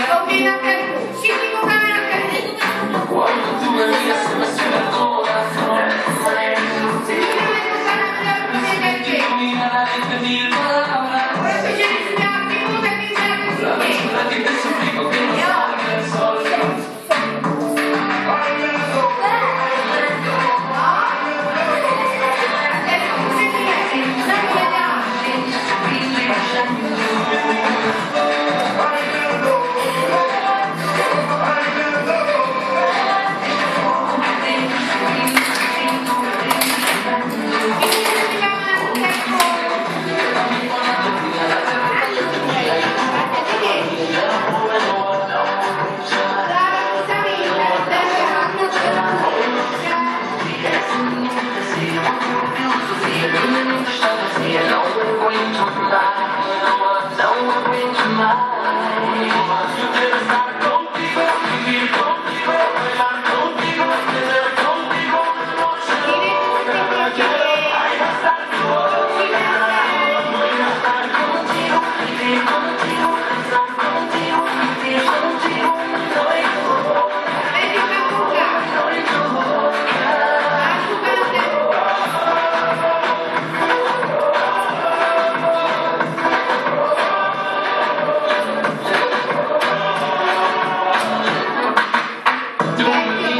Okay.